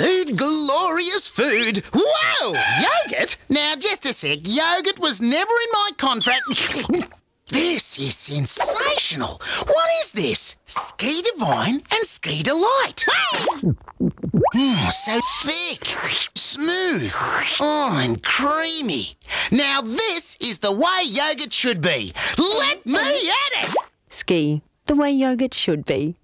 Food, glorious food. Whoa! Yogurt? Now, just a sec. Yogurt was never in my contract. this is sensational. What is this? Ski Divine and Ski Delight. Mm, so thick, smooth, oh, and creamy. Now, this is the way yogurt should be. Let me at it! Ski, the way yogurt should be.